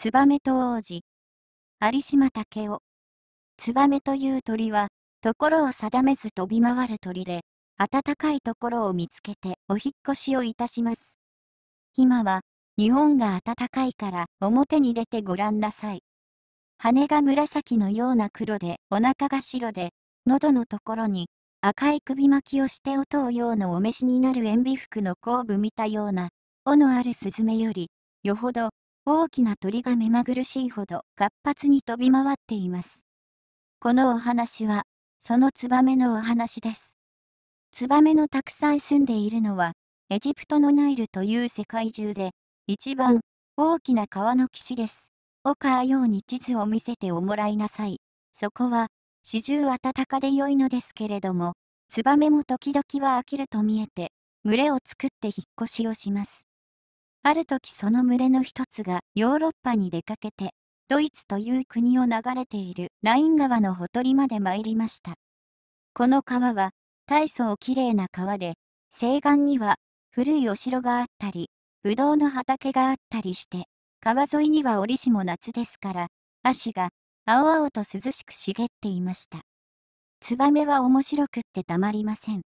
ツバメと王子。有島武雄。ツバメという鳥は、ところを定めず飛び回る鳥で、暖かいところを見つけてお引越しをいたします。今は、日本が暖かいから表に出てごらんなさい。羽が紫のような黒でお腹が白で、喉のところに赤い首巻きをして音うようなお召しになる塩ビ服の後部見たような、尾のあるスズメより、よほど大きな鳥が目まぐるしいほど活発に飛び回っています。このお話は、そのツバメのお話です。ツバメのたくさん住んでいるのは、エジプトのナイルという世界中で、一番大きな川の岸です。おかように地図を見せておもらいなさい。そこは、始終暖かで良いのですけれども、ツバメも時々は飽きると見えて、群れを作って引っ越しをします。ある時その群れの一つがヨーロッパに出かけて、ドイツという国を流れているライン川のほとりまで参りました。この川は、大層きれいな川で、西岸には古いお城があったり、ぶどうの畑があったりして、川沿いには折しも夏ですから、足が青々と涼しく茂っていました。ツバメは面白くってたまりません。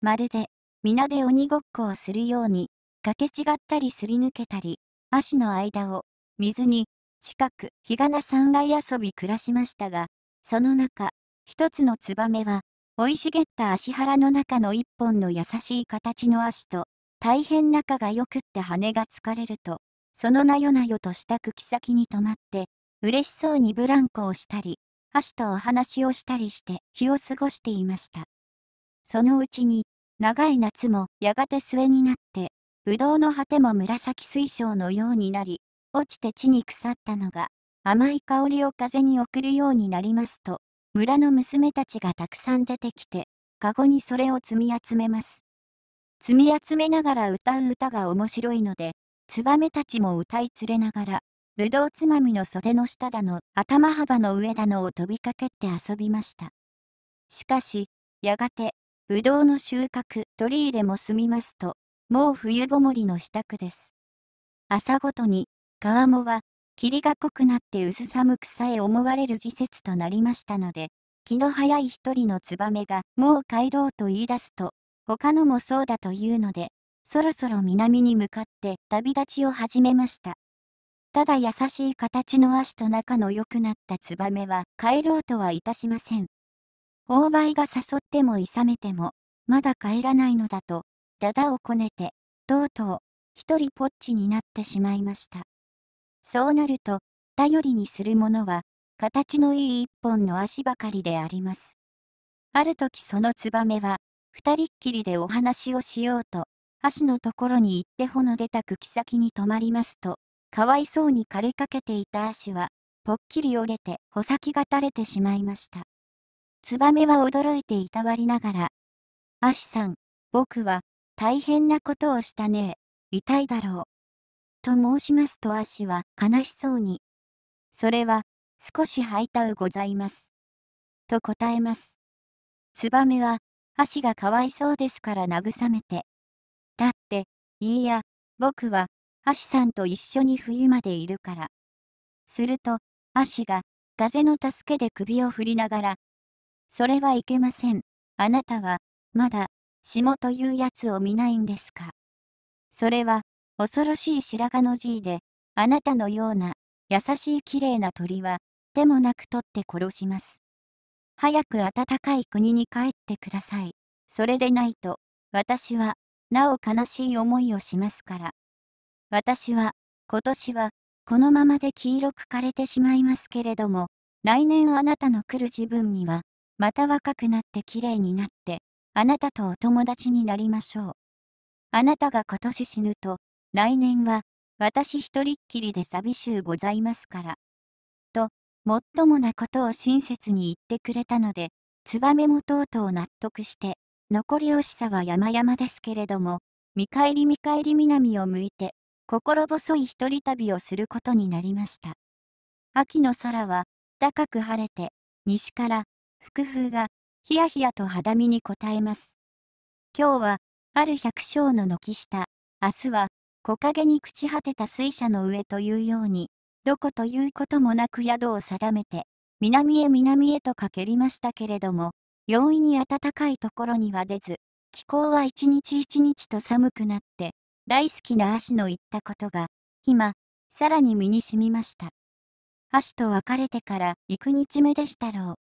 まるで、皆で鬼ごっこをするように、かけ違ったりすり抜けたり、足の間を、水に、近く、日がな三階遊び暮らしましたが、その中、一つのツバメは、生い茂った足腹の中の一本の優しい形の足と、大変仲が良くって羽が疲れると、そのなよなよとした茎先に止まって、嬉しそうにブランコをしたり、箸とお話をしたりして日を過ごしていました。そのうちに、長い夏もやがて末になって、ぶどうの果ても紫水晶のようになり、落ちて地に腐ったのが、甘い香りを風に送るようになりますと、村の娘たちがたくさん出てきて、カゴにそれを積み集めます。積み集めながら歌う歌が面白いので、ツバメたちも歌い連れながら、ぶどうつまみの袖の下だの、頭幅の上だのを飛びかけて遊びました。しかし、やがて、ぶどうの収穫、取り入れも済みますと、もう冬ごもりの支度です。朝ごとに、川面は、霧が濃くなって薄寒くさえ思われる時節となりましたので、気の早い一人のツバメが、もう帰ろうと言い出すと、他のもそうだというので、そろそろ南に向かって旅立ちを始めました。ただ優しい形の足と仲の良くなったツバメは帰ろうとはいたしません。勾配が誘っても勇めても、まだ帰らないのだと、だだをこねて、とうとう、一人ぽっちになってしまいました。そうなると、頼りにするものは、形のいい一本の足ばかりであります。ある時そのツバメは、二人っきりでお話をしようと、箸のところに行って穂の出た茎先に止まりますと、かわいそうに枯れかけていた足は、ぽっきり折れて穂先が垂れてしまいました。ツバメは驚いていたわりながら、足さん、僕は、大変なことをしたね痛いだろう。と申しますと足は悲しそうに。それは、少し吐いたうございます。と答えます。ツバメは、足がかわいそうですから慰めて。だって、いいや、僕は、足さんと一緒に冬までいるから。すると、足が、風の助けで首を振りながら、それはいけません。あなたは、まだ、霜というやつを見ないんですか。それは、恐ろしい白髪のじいで、あなたのような、優しい綺麗な鳥は、手もなく取って殺します。早く暖かい国に帰ってください。それでないと、私は、なお悲しい思いをしますから。私は、今年は、このままで黄色く枯れてしまいますけれども、来年あなたの来る自分には、また若くなって綺麗になって、あなたとお友達になりましょう。あなたが今年死ぬと、来年は、私一人っきりで寂しゅうございますから。と、もっともなことを親切に言ってくれたので、ツバメもとうとう納得して、残り惜しさは山々ですけれども、見返り見返り南を向いて、心細い一人旅をすることになりました。秋の空は高く晴れて、西から福風がひやひやと肌身に応えます。今日は、ある百姓の軒下、明日は木陰に朽ち果てた水車の上というように、どこということもなく宿を定めて、南へ南へとかけりましたけれども、容易に暖かいところには出ず、気候は一日一日と寒くなって、大好きな足の言ったことが、今、さらに身に染みました。足と別れてから幾日目でしたろう。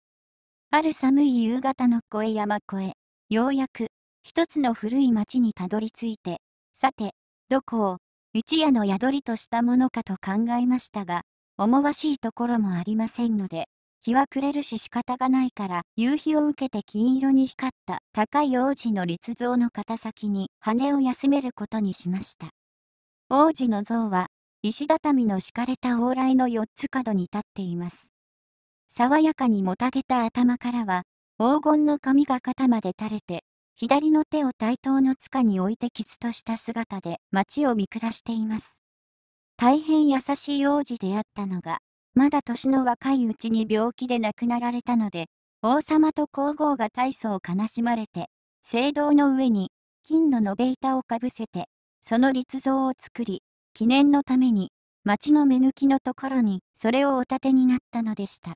ある寒い夕方の越山越え、ようやく、一つの古い町にたどり着いて、さて、どこを、一夜の宿りとしたものかと考えましたが、思わしいところもありませんので、日は暮れるし仕方がないから、夕日を受けて金色に光った高い王子の立像の肩先に羽を休めることにしました。王子の像は、石畳の敷かれた往来の四つ角に立っています。爽やかにもたげた頭からは、黄金の髪が肩まで垂れて、左の手を対等の塚に置いてキツとした姿で街を見下しています。大変優しい王子であったのが、まだ年の若いうちに病気で亡くなられたので、王様と皇后が大層悲しまれて、聖堂の上に金の延べ板をかぶせて、その立像を作り、記念のために、町の目抜きのところにそれをお立てになったのでした。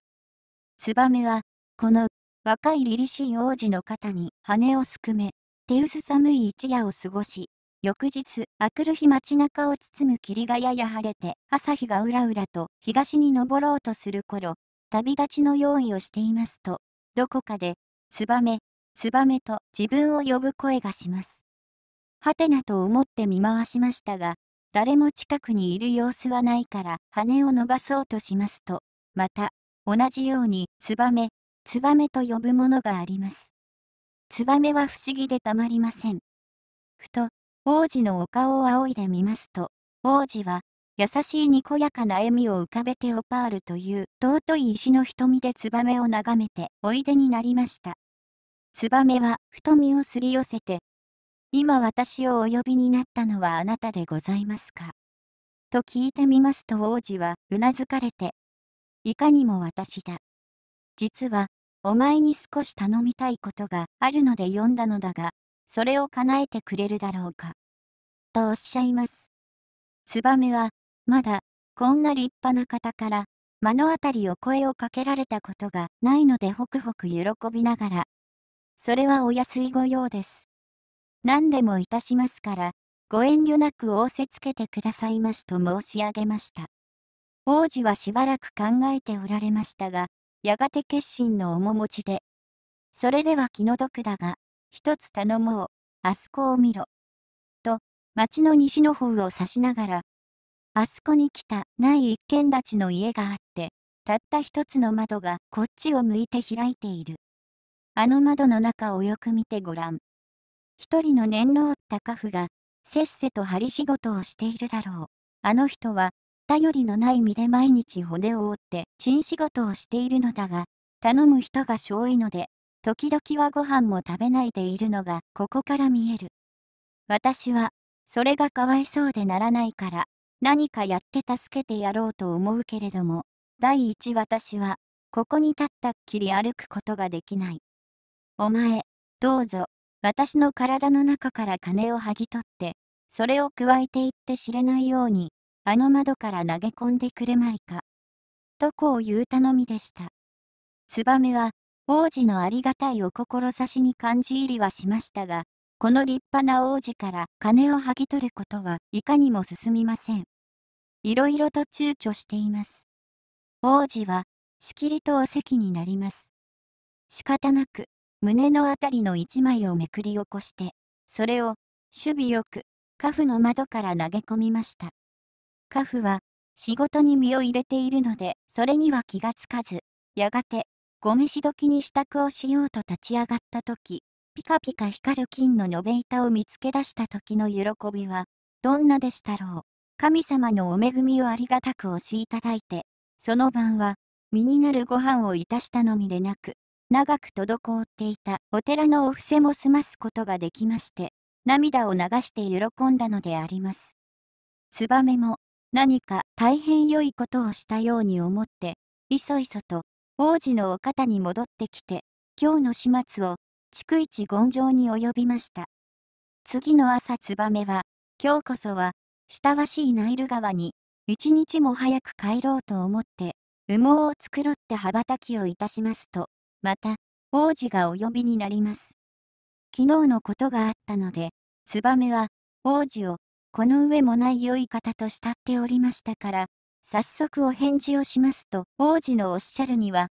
ツバメは、この若い凛々しい王子の肩に羽をすくめ、手薄寒い一夜を過ごし、翌日、明くる日街中を包む霧がやや晴れて、朝日がうらうらと東に登ろうとする頃、旅立ちの用意をしていますと、どこかで、ツバメ、ツバメと自分を呼ぶ声がします。はてなと思って見回しましたが、誰も近くにいる様子はないから羽を伸ばそうとしますと、また、同じようにツバメ、ツバメと呼ぶものがあります。ツバメは不思議でたまりません。ふと、王子のお顔を仰いでみますと、王子は、優しいにこやかな笑みを浮かべてオパールという尊い石の瞳でツバメを眺めておいでになりました。ツバメは瞳をすり寄せて、今私をお呼びになったのはあなたでございますか？と聞いてみますと王子はうなずかれて、いかにも私だ。実は、お前に少し頼みたいことがあるので呼んだのだが、それを叶えてくれるだろうか。とおっしゃいます。ツバメは、まだ、こんな立派な方から、目の当たりを声をかけられたことがないのでホクホク喜びながら、それはお安いご用です。何でもいたしますから、ご遠慮なく仰せつけてくださいますと申し上げました。王子はしばらく考えておられましたが、やがて決心の面持ちで、それでは気の毒だが、一つ頼もう、あそこを見ろ。と、町の西の方を指しながら、あそこに来たない一軒立ちの家があって、たった一つの窓がこっちを向いて開いている。あの窓の中をよく見てごらん。一人の年のった家父が、せっせと針仕事をしているだろう。あの人は、頼りのない身で毎日骨を折って賃仕事をしているのだが、頼む人が少いので、時々はご飯も食べないでいるのがここから見える。私は、それがかわいそうでならないから、何かやって助けてやろうと思うけれども、第一私は、ここに立ったっきり歩くことができない。お前、どうぞ、私の体の中から金を剥ぎ取って、それを加えていって知れないように、あの窓から投げ込んでくれまいか。とこう言う頼みでした。ツバメは、王子のありがたいお志に感じ入りはしましたが、この立派な王子から金を剥ぎ取ることはいかにも進みません。いろいろと躊躇しています。王子は、しきりとお席になります。仕方なく、胸のあたりの一枚をめくり起こして、それを、守備よく、カフの窓から投げ込みました。カフは、仕事に身を入れているので、それには気がつかず、やがて、ご飯時に支度をしようと立ち上がった時、ピカピカ光る金の延べ板を見つけ出した時の喜びは、どんなでしたろう。神様のお恵みをありがたくおしいただいて、その晩は、身になるご飯をいたしたのみでなく、長く滞っていたお寺のお布施も済ますことができまして、涙を流して喜んだのであります。ツバメも何か大変良いことをしたように思って、いそいそと王子のお方に戻ってきて、今日の始末を、逐一権上に及びました。次の朝ツバメは、今日こそは、親しいナイル川に、一日も早く帰ろうと思って、羽毛を繕って羽ばたきをいたしますと、また、王子がお呼びになります。昨日のことがあったので、ツバメは、王子を、この上もない良い方と慕っておりましたから、早速お返事をしますと、王子のおっしゃるには、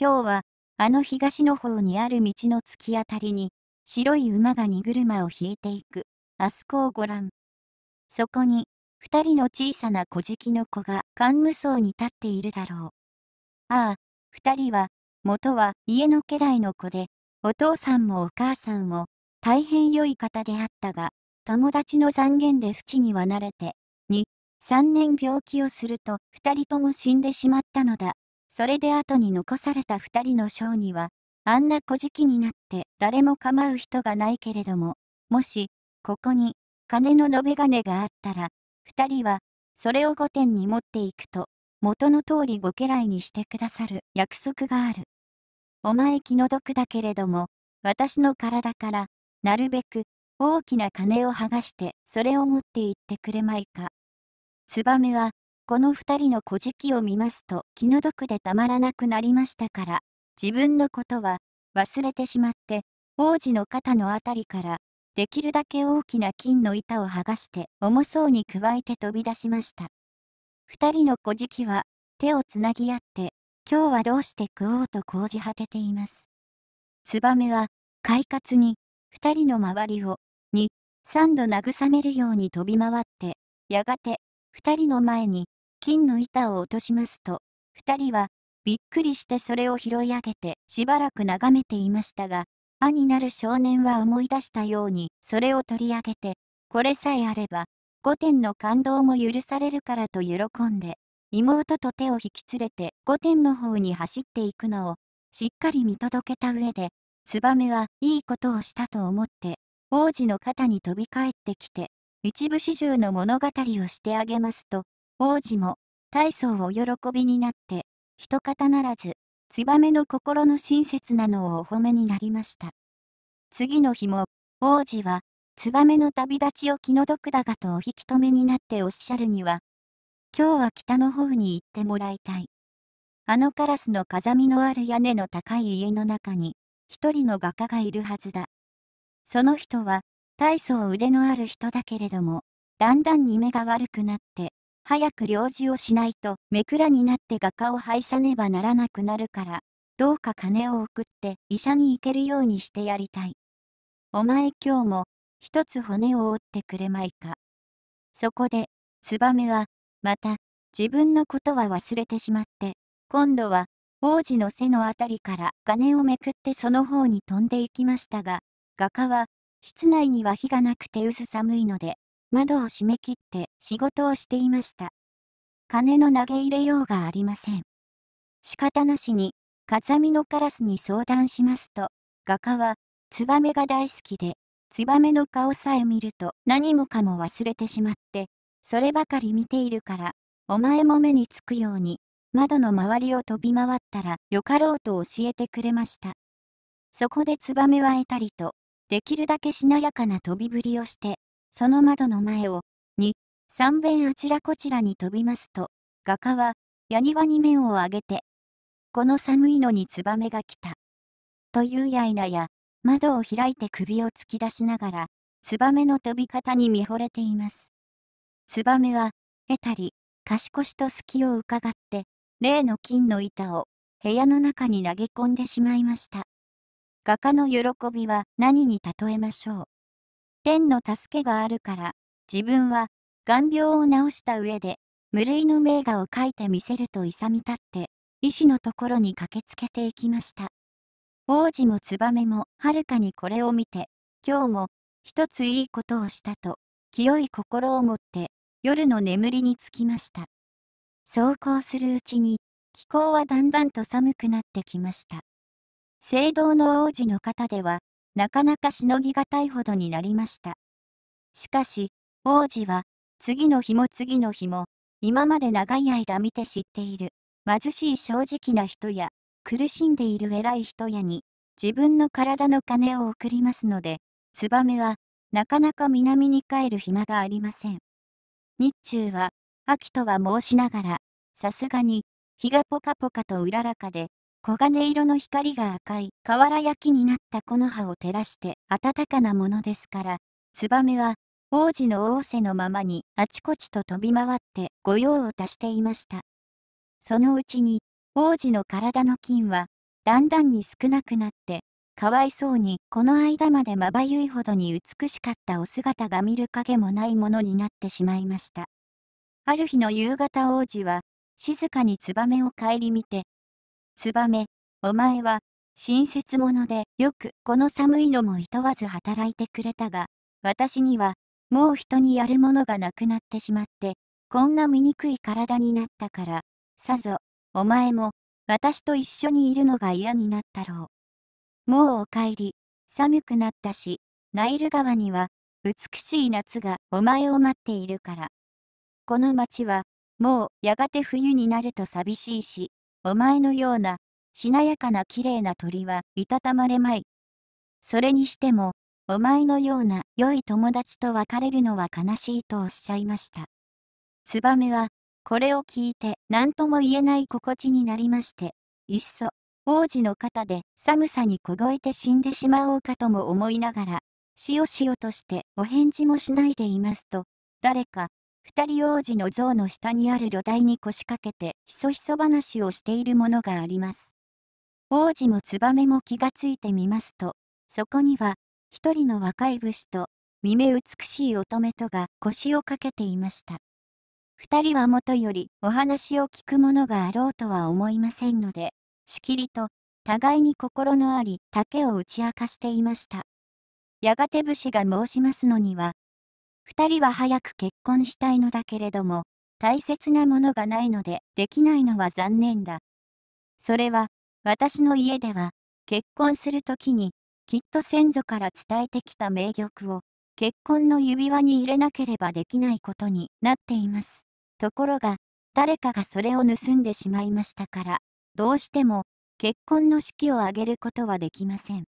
今日は、あの東の方にある道の突き当たりに、白い馬が荷車を引いていく、あそこをご覧。そこに、二人の小さな小敷の子が寒無双に立っているだろう。ああ、二人は、元は家の家来の子で、お父さんもお母さんも、大変良い方であったが、友達の残言で淵には慣れて、に、三年病気をすると二人とも死んでしまったのだ。それで後に残された二人の章には、あんな小敷になって誰も構う人がないけれども、もし、ここに、金の延べ金があったら、二人は、それを御殿に持っていくと、元の通りご家来にしてくださる約束がある。お前気の毒だけれども、私の体から、なるべく、大きな金を剥がして、それを持って行ってくれまいか。ツバメは、この二人の小敷を見ますと気の毒でたまらなくなりましたから、自分のことは忘れてしまって、王子の肩のあたりから、できるだけ大きな金の板を剥がして重そうに加えて飛び出しました。二人の小敷は手をつなぎ合って今日はどうして食おうと講じ果てています。ツバメは、快活に、二人の周りを、に、三度慰めるように飛び回って、やがて、二人の前に、金の板を落としますと、二人は、びっくりしてそれを拾い上げて、しばらく眺めていましたが、兄なる少年は思い出したように、それを取り上げて、これさえあれば、御殿の感動も許されるからと喜んで、妹と手を引き連れて御殿の方に走っていくのをしっかり見届けた上で、ツバメはいいことをしたと思って、王子の肩に飛び帰ってきて、一部始終の物語をしてあげますと、王子も大層お喜びになって、一方ならず、ツバメの心の親切なのをお褒めになりました。次の日も、王子は、ツバメの旅立ちを気の毒だがとお引き止めになっておっしゃるには、今日は北の方に行ってもらいたい。あのカラスの風見のある屋根の高い家の中に、一人の画家がいるはずだ。その人は、大層腕のある人だけれども、だんだんに目が悪くなって、早く領事をしないと、めくらになって画家を拝さねばならなくなるから、どうか金を送って医者に行けるようにしてやりたい。お前今日も、一つ骨を折ってくれまいか。そこで、ツバメは、また、自分のことは忘れてしまって、今度は、王子の背のあたりから金をめくってその方に飛んでいきましたが、画家は、室内には火がなくて薄寒いので、窓を閉め切って仕事をしていました。金の投げ入れようがありません。仕方なしに、風見のカラスに相談しますと、画家は、ツバメが大好きで、ツバメの顔さえ見ると何もかも忘れてしまって、そればかり見ているから、お前も目につくように、窓の周りを飛び回ったらよかろうと教えてくれました。そこでツバメは得たりと、できるだけしなやかな飛びぶりをして、その窓の前を、に、三遍あちらこちらに飛びますと、画家は、矢庭に面を上げて、この寒いのにツバメが来た。というやいなや、窓を開いて首を突き出しながら、ツバメの飛び方に見惚れています。ツバメは、得たり、賢しと隙を伺って、例の金の板を部屋の中に投げ込んでしまいました。画家の喜びは何に例えましょう。天の助けがあるから、自分は眼病を治した上で、無類の名画を描いてみせると勇み立って、医師のところに駆けつけていきました。王子もツバメもはるかにこれを見て、今日も一ついいことをしたと、清い心を持って夜の眠りにつきました。そうこうするうちに、気候はだんだんと寒くなってきました。聖堂の王子の方では、なかなかしのぎがたいほどになりました。しかし、王子は、次の日も次の日も、今まで長い間見て知っている、貧しい正直な人や、苦しんでいる偉い人やに、自分の体の金を送りますので、ツバメは、なかなか南に帰る暇がありません。日中は秋とは申しながら、さすがに、日がポカポカとうららかで、黄金色の光が赤い瓦焼きになった木の葉を照らして暖かなものですから、ツバメは王子の仰せのままにあちこちと飛び回って御用を足していました。そのうちに王子の体の菌はだんだんに少なくなって、かわいそうにこの間までまばゆいほどに美しかったお姿が見る影もないものになってしまいました。ある日の夕方王子は静かにツバメを顧みてツバメ、お前は、親切者でよくこの寒いのも厭わず働いてくれたが、私には、もう人にやるものがなくなってしまって、こんな醜い体になったから、さぞ、お前も、私と一緒にいるのが嫌になったろう。もうお帰り、寒くなったし、ナイル川には、美しい夏がお前を待っているから。この町は、もうやがて冬になると寂しいし、お前のような、しなやかな綺麗な鳥はいたたまれまい。それにしても、お前のような良い友達と別れるのは悲しいとおっしゃいました。ツバメは、これを聞いて何とも言えない心地になりまして、いっそ、王子の肩で寒さに凍えて死んでしまおうかとも思いながら、しよしよとしてお返事もしないでいますと、誰か二人王子の像の下にある露台に腰掛けてひそひそ話をしているものがあります。王子もツバメも気がついてみますと、そこには一人の若い武士と見目美しい乙女とが腰を掛けていました。二人はもとよりお話を聞くものがあろうとは思いませんので、しきりと互いに心のあり竹を打ち明かしていました。やがて武士が申しますのには、二人は早く結婚したいのだけれども、大切なものがないのでできないのは残念だ。それは、私の家では、結婚するときに、きっと先祖から伝えてきた名玉を、結婚の指輪に入れなければできないことになっています。ところが、誰かがそれを盗んでしまいましたから、どうしても、結婚の式を挙げることはできません。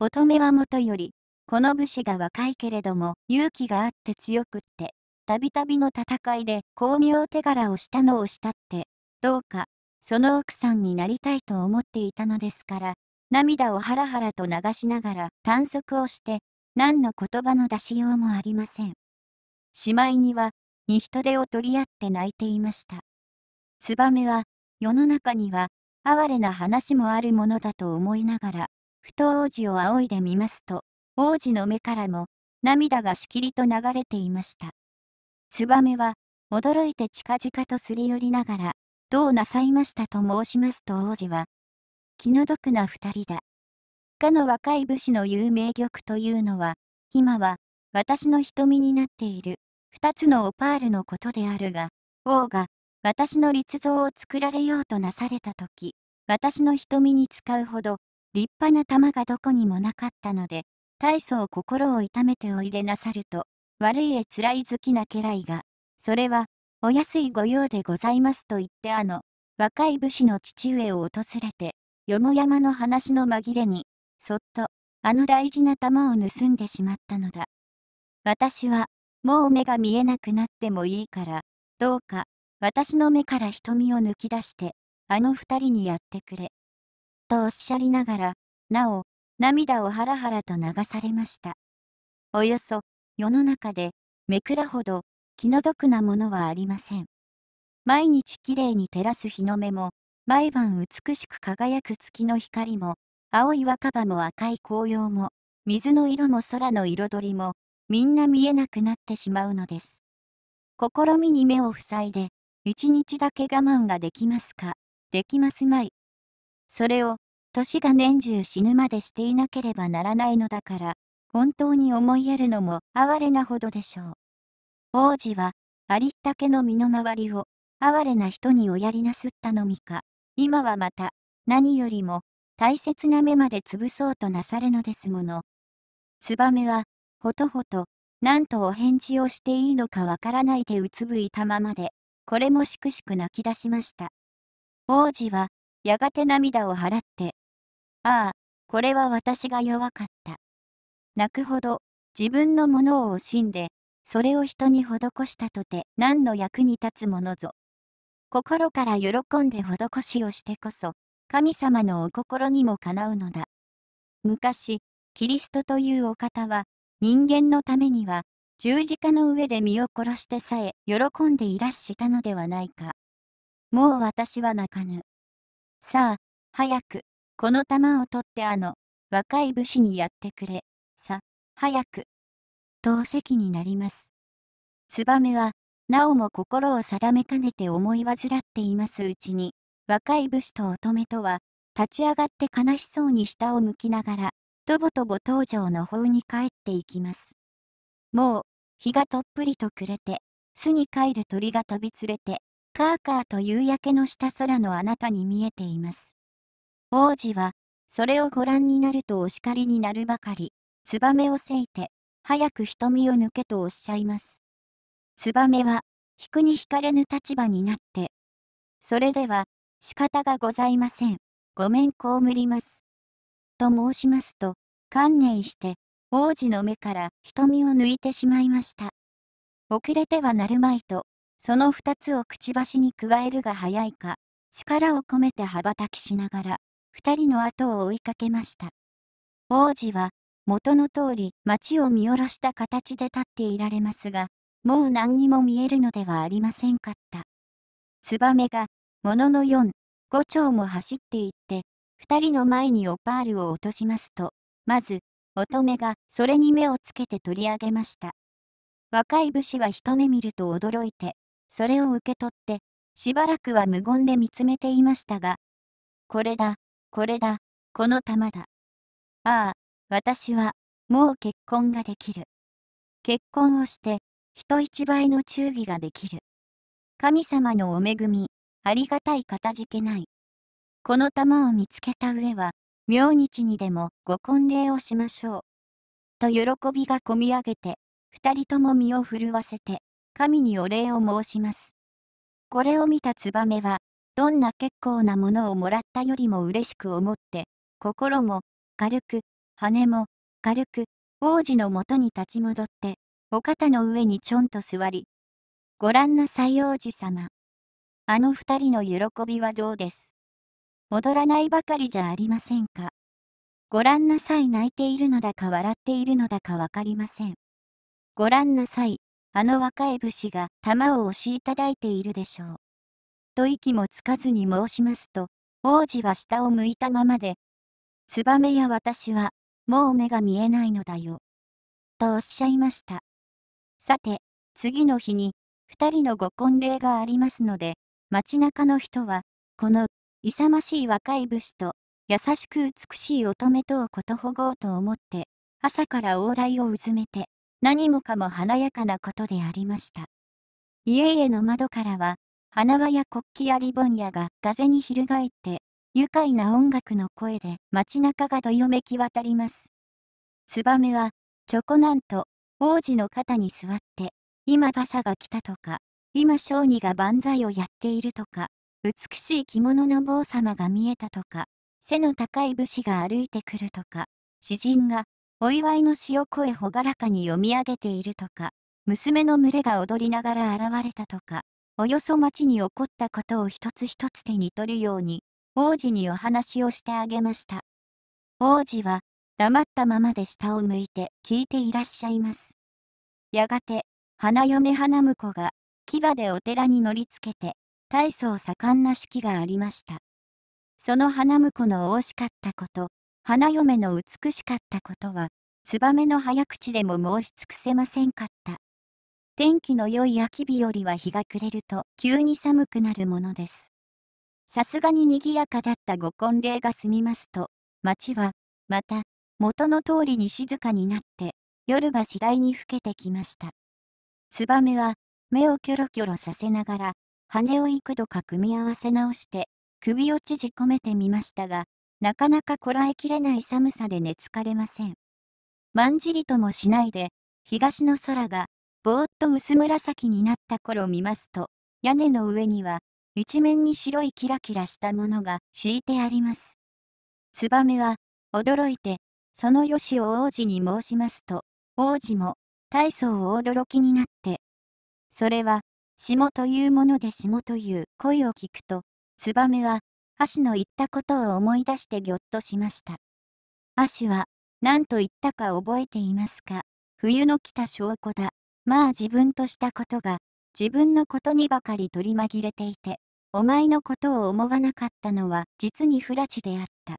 乙女はもとより、この武士が若いけれども勇気があって強くって、たびたびの戦いで巧妙手柄をしたのをしたって、どうか、その奥さんになりたいと思っていたのですから、涙をハラハラと流しながら短足をして、何の言葉の出しようもありません。しまいには、に人手を取り合って泣いていました。ツバメは、世の中には、哀れな話もあるものだと思いながら、ふと王子を仰いでみますと、王子の目からも涙がしきりと流れていました。ツバメは驚いて近々とすり寄りながら、どうなさいましたと申しますと王子は、気の毒な二人だ。かの若い武士の有名玉というのは、今は私の瞳になっている二つのオパールのことであるが、王が私の立像を作られようとなされたとき、私の瞳に使うほど立派な玉がどこにもなかったので、大層心を痛めておいでなさると、悪いえつらい好きな家来が、それは、お安い御用でございますと言ってあの、若い武士の父上を訪れて、よもやまの話の紛れに、そっと、あの大事な玉を盗んでしまったのだ。私は、もう目が見えなくなってもいいから、どうか、私の目から瞳を抜き出して、あの二人にやってくれ。とおっしゃりながら、なお、涙をハラハラと流されました。およそ世の中でめくらほど気の毒なものはありません。毎日きれいに照らす日の目も、毎晩美しく輝く月の光も、青い若葉も赤い紅葉も、水の色も空の彩りも、みんな見えなくなってしまうのです。試みに目を塞いで、一日だけ我慢ができますか、できますまい。それを、年が年中死ぬまでしていなければならないのだから、本当に思いやるのも哀れなほどでしょう。王子は、ありったけの身の回りを、哀れな人におやりなすったのみか、今はまた、何よりも、大切な目まで潰そうとなされのですもの。ツバメは、ほとほと、なんとお返事をしていいのかわからないでうつぶいたままで、これもしくしく泣き出しました。王子は、やがて涙を払って、ああ、これは私が弱かった。泣くほど自分のものを惜しんで、それを人に施したとて何の役に立つものぞ。心から喜んで施しをしてこそ、神様のお心にもかなうのだ。昔、キリストというお方は、人間のためには、十字架の上で身を殺してさえ喜んでいらっしたのではないか。もう私は泣かぬ。さあ、早く、この玉を取ってあの、若い武士にやってくれ。さ、早く。とお席になります。ツバメは、なおも心を定めかねて思い患っていますうちに、若い武士と乙女とは、立ち上がって悲しそうに下を向きながら、とぼとぼ東城の方に帰っていきます。もう、日がとっぷりと暮れて、巣に帰る鳥が飛び連れて、カーカーと夕焼けのした空のあなたに見えています。王子は、それをご覧になるとお叱りになるばかり、ツバメをせいて、早く瞳を抜けとおっしゃいます。ツバメは、引くに引かれぬ立場になって、それでは、仕方がございません。ごめんこうむります。と申しますと、観念して、王子の目から瞳を抜いてしまいました。遅れてはなるまいと、その二つをくちばしに加えるが早いか、力を込めて羽ばたきしながら、二人の後を追いかけました。王子は、元の通り町を見下ろした形で立っていられますが、もう何にも見えるのではありませんかった。ツバメが、ものの4、5丁も走っていって、二人の前にオパールを落としますと、まず、乙女がそれに目をつけて取り上げました。若い武士は一目見ると驚いて、それを受け取って、しばらくは無言で見つめていましたが、これだ、これだ、この玉だ。ああ、私は、もう結婚ができる。結婚をして、人一倍の忠義ができる。神様のお恵み、ありがたいかたじけない。この玉を見つけた上は、明日にでもご婚礼をしましょう。と喜びがこみ上げて、二人とも身を震わせて、神にお礼を申します。これを見たツバメは、どんな結構なものをもらったよりも嬉しく思って、心も軽く、羽も軽く、王子のもとに立ち戻って、お肩の上にちょんと座り、ご覧なさい王子様。あの二人の喜びはどうです？踊らないばかりじゃありませんか？ご覧なさい泣いているのだか笑っているのだかわかりません。ご覧なさい、あの若い武士が玉を押しいただいているでしょう。と息もつかずに申しますと、王子は下を向いたままで、ツバメや私は、もう目が見えないのだよ。とおっしゃいました。さて、次の日に、二人のご婚礼がありますので、街中の人は、この、勇ましい若い武士と、優しく美しい乙女とをことほごうと思って、朝から往来をうずめて、何もかも華やかなことでありました。家々の窓からは、花輪や国旗やリボンやが風に翻って、愉快な音楽の声で街中がどよめき渡ります。ツバメは、チョコナンと王子の肩に座って、今馬車が来たとか、今小児が万歳をやっているとか、美しい着物の坊様が見えたとか、背の高い武士が歩いてくるとか、詩人がお祝いの詩を声ほがらかに読み上げているとか、娘の群れが踊りながら現れたとか、およそ町に起こったことを一つ一つ手に取るように、王子にお話をしてあげました。王子は、黙ったままで下を向いて聞いていらっしゃいます。やがて、花嫁花婿が、牙でお寺に乗りつけて、大層盛んな式がありました。その花婿の惜しかったこと、花嫁の美しかったことは、ツバメの早口でも申し尽くせませんかった。天気の良い秋日よりは日が暮れると急に寒くなるものです。さすがに賑やかだったご婚礼が済みますと、町は、また、元の通りに静かになって、夜が次第に更けてきました。ツバメは、目をキョロキョロさせながら、羽を幾度か組み合わせ直して、首を縮こめてみましたが、なかなかこらえきれない寒さで寝つかれません。まんじりともしないで、東の空が、ぼーっと薄紫になった頃見ますと、屋根の上には、一面に白いキラキラしたものが敷いてあります。ツバメは、驚いて、そのよしを王子に申しますと、王子も、大層驚きになって、それは、霜というもので霜という声を聞くと、ツバメは、足の言ったことを思い出してぎょっとしました。足は、何と言ったか覚えていますか？冬の来た証拠だ。まあ自分としたことが、自分のことにばかり取り紛れていて、お前のことを思わなかったのは実に不埒であった。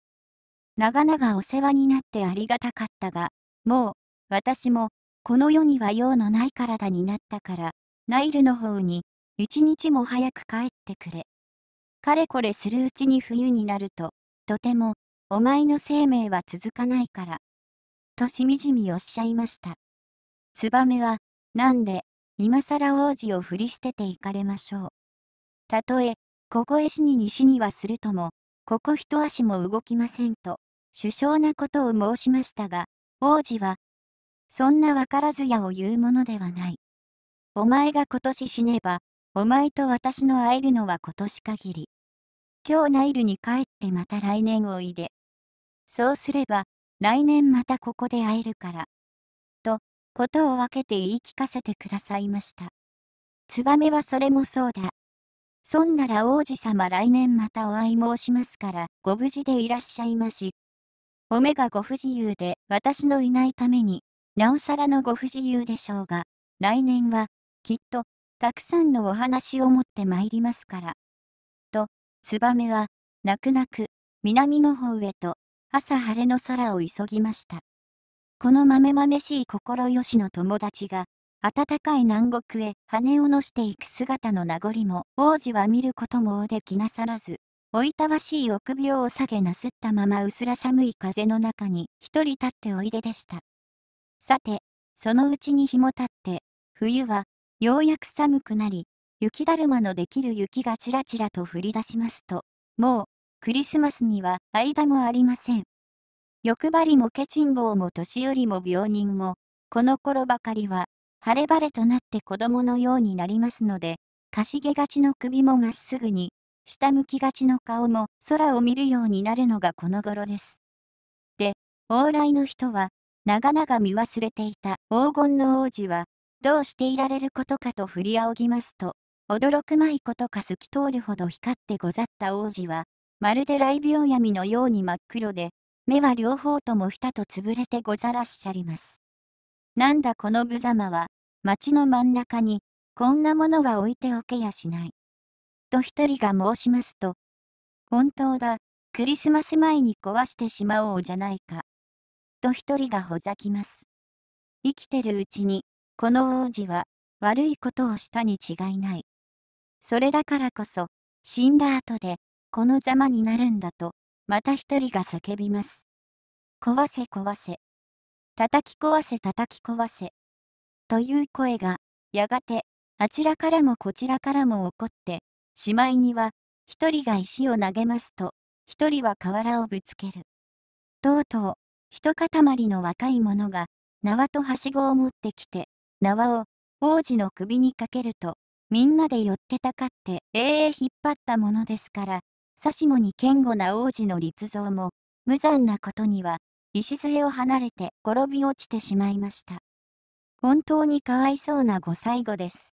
長々お世話になってありがたかったが、もう、私も、この世には用のない体になったから、ナイルの方に、一日も早く帰ってくれ。かれこれするうちに冬になると、とても、お前の生命は続かないから。としみじみおっしゃいました。ツバメは、なんで、今更王子を振り捨てていかれましょう。たとえ、ここへ死に西にはするとも、ここ一足も動きませんと、首相なことを申しましたが、王子は、そんな分からずやを言うものではない。お前が今年死ねば、お前と私の会えるのは今年限り。今日ナイルに帰ってまた来年おいで。そうすれば、来年またここで会えるから。ことを分けて言い聞かせてくださいました。ツバメはそれもそうだ。そんなら王子様来年またお会い申しますからご無事でいらっしゃいまし。お目がご不自由で私のいないために、なおさらのご不自由でしょうが、来年は、きっと、たくさんのお話を持って参りますから。と、ツバメは、泣く泣く、南の方へと、朝晴れの空を急ぎました。この豆々しい心よしの友達が、暖かい南国へ羽を乗していく姿の名残も王子は見ることもおできなさらず、おいたわしい臆病を下げなすったまま薄ら寒い風の中に一人立っておいででした。さて、そのうちに日も経って、冬はようやく寒くなり、雪だるまのできる雪がちらちらと降り出しますと、もうクリスマスには間もありません。欲張りもケチンボウも年寄りも病人も、この頃ばかりは、晴れ晴れとなって子供のようになりますので、かしげがちの首もまっすぐに、下向きがちの顔も空を見るようになるのがこの頃です。で、往来の人は、長々見忘れていた黄金の王子は、どうしていられることかと振り仰ぎますと、驚くまいことか透き通るほど光ってござった王子は、まるで雷病闇のように真っ黒で、目は両方ともふたと潰れてござらっしゃります。なんだこの無様は、町の真ん中に、こんなものは置いておけやしない。と一人が申しますと、本当だ、クリスマス前に壊してしまおうじゃないか。と一人がほざきます。生きてるうちに、この王子は悪いことをしたに違いない。それだからこそ、死んだ後で、このざまになるんだと、また一人が叫びます。壊せ壊せ。叩き壊せ叩き壊せ。という声が、やがて、あちらからもこちらからも起こって、しまいには、一人が石を投げますと、一人は瓦をぶつける。とうとう、一塊の若い者が、縄とはしごを持ってきて、縄を王子の首にかけると、みんなで寄ってたかってええ引っ張ったものですから、さしもに堅固な王子の立像も、無残なことには、礎を離れて転び落ちてしまいました。本当にかわいそうなご最後です。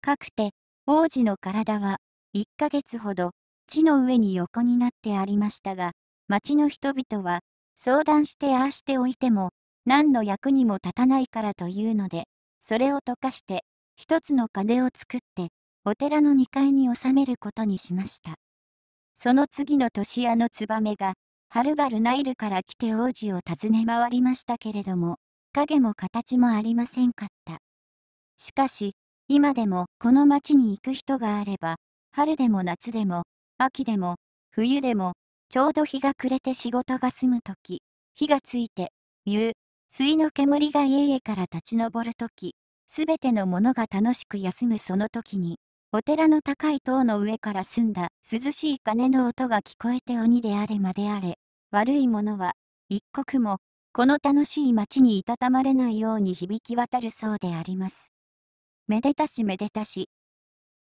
かくて、王子の体は、1ヶ月ほど、地の上に横になってありましたが、町の人々は、相談してああしておいても、何の役にも立たないからというので、それを溶かして、一つの鐘を作って、お寺の2階に収めることにしました。その次の年あのツバメが、はるばるナイルから来て王子を訪ね回りましたけれども、影も形もありませんかった。しかし、今でもこの町に行く人があれば、春でも夏でも、秋でも、冬でも、ちょうど日が暮れて仕事が済むとき、火がついて、夕、水の煙が家々から立ち上るとき、すべてのものが楽しく休むその時に、お寺の高い塔の上から澄んだ涼しい鐘の音が聞こえて鬼であれまであれ、悪いものは、一刻も、この楽しい町にいたたまれないように響き渡るそうであります。めでたしめでたし、